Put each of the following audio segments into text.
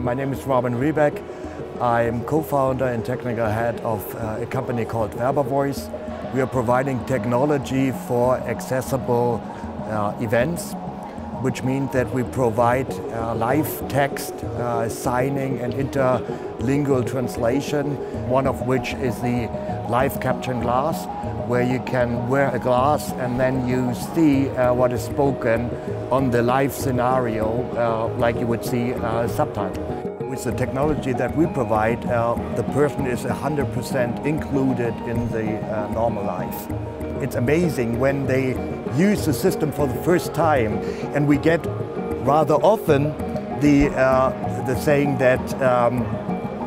My name is Robin Ribback. I'm co-founder and technical head of uh, a company called VerbaVoice. We are providing technology for accessible uh, events, which means that we provide uh, live text, uh, signing and interlingual translation, one of which is the live caption glass, where you can wear a glass and then you see uh, what is spoken on the live scenario, uh, like you would see uh, subtitle. With the technology that we provide, uh, the person is 100% included in the uh, normal life. It's amazing when they use the system for the first time and we get rather often the, uh, the saying that um,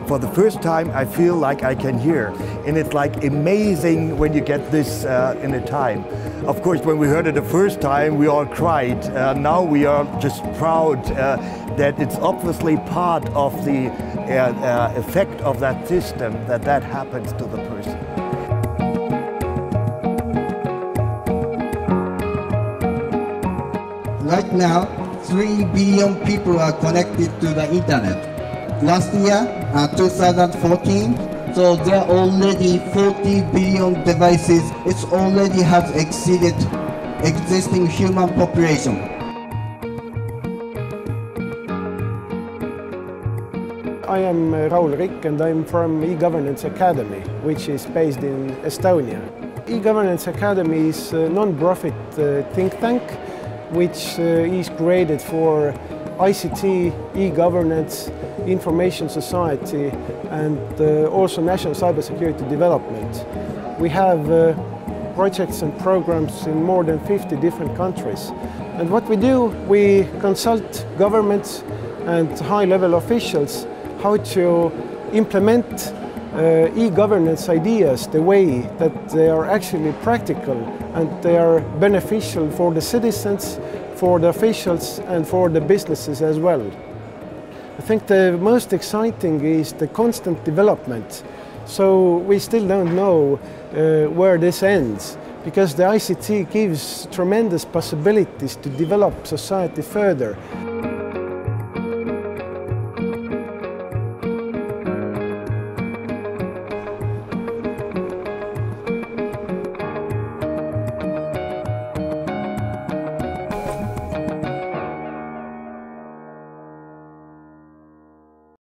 for the first time I feel like I can hear. And it's like amazing when you get this uh, in a time. Of course, when we heard it the first time, we all cried. Uh, now we are just proud uh, that it's obviously part of the uh, uh, effect of that system that that happens to the person. Right now, 3 billion people are connected to the internet. Last year, 2014, so there are already 40 billion devices. It already has exceeded existing human population. I am uh, Raul Rikk and I'm from e-Governance Academy, which is based in Estonia. E-Governance Academy is a non-profit uh, think tank which uh, is created for ICT, e-governance, information society and uh, also national cybersecurity development. We have uh, projects and programs in more than 50 different countries. And what we do, we consult governments and high-level officials how to implement uh, e-governance ideas the way that they are actually practical and they are beneficial for the citizens, for the officials and for the businesses as well. I think the most exciting is the constant development. So we still don't know uh, where this ends because the ICT gives tremendous possibilities to develop society further